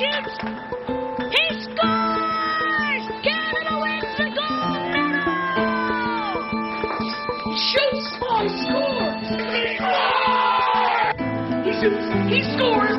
shoots. He scores! Canada wins the gold medal! Shoots! Oh, he scores! He scores! He shoots! He scores!